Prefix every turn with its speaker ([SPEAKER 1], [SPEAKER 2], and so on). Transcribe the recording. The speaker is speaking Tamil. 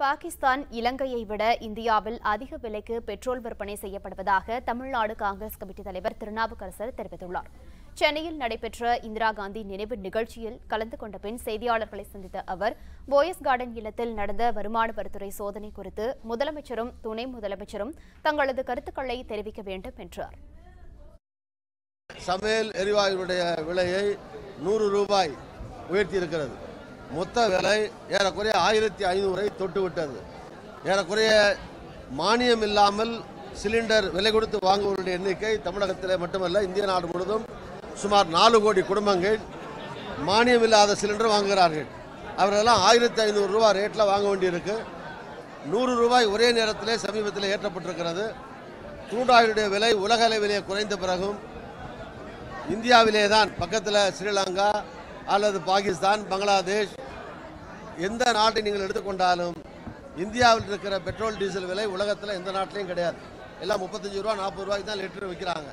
[SPEAKER 1] பாகிஸ்தான் இலங்கையை விட இந்தியாவில் அதிக விலைக்கு பெட்ரோல் விற்பனை செய்யப்படுவதாக தமிழ்நாடு காங்கிரஸ் கமிட்டி தலைவர் திருநாவுக்கரசர் தெரிவித்துள்ளார். சென்னையில் நடைபெற்ற இந்திரா காந்தி நினைவு நிகழ்ச்சியில் கலந்து கொண்ட பின் செய்தியாளர்களை சந்தித்த அவர் போயஸ் கார்டன் இல்லத்தில் நடந்த வருமான வரித்துறை சோதனை குறித்து முதலமைச்சரும் துணை முதலமைச்சரும் தங்களது கருத்துக்களை தெரிவிக்க வேண்டும் என்றார்.
[SPEAKER 2] சமையல் எரிவாயுடைய விலையை நூறு ரூபாய் உயர்த்தியிருக்கிறது. மொத்த விலை ஏறக்குறைய ஆயிரத்தி ஐநூறை தொட்டுவிட்டது. ஏறக்குறைய மானியம் இல்லாமல் சிலிண்டர் விலை கொடுத்து வாங்குவோருடைய எண்ணிக்கை தமிழகத்தில் மட்டுமல்ல இந்திய நாடு முழுவதும் சுமார் நாலு கோடி குடும்பங்கள் மானியம் இல்லாத சிலிண்டர் வாங்குகிறார்கள். அவர்களெல்லாம் ஆயிரத்தி ஐநூறு ரூபா ரேட்டில் வாங்க வேண்டியிருக்கு. நூறு ரூபாய் ஒரே நேரத்திலே சமீபத்தில் ஏற்றப்பட்டிருக்கிறது. crude oil விலை உலக அளவிலே குறைந்த பிறகும் இந்தியாவிலே தான் பக்கத்தில் ஸ்ரீலங்கா அல்லது பாகிஸ்தான் பங்களாதேஷ் எந்த நாட்டை நீங்கள் எடுத்துக்கொண்டாலும் இந்தியாவில் இருக்கிற பெட்ரோல் டீசல் விலை உலகத்தில் எந்த நாட்டிலையும் கிடையாது. எல்லாம் முப்பத்தஞ்சு ரூபா நாற்பது ரூபாய்க்கு தான் லிட்டர் விற்கிறாங்க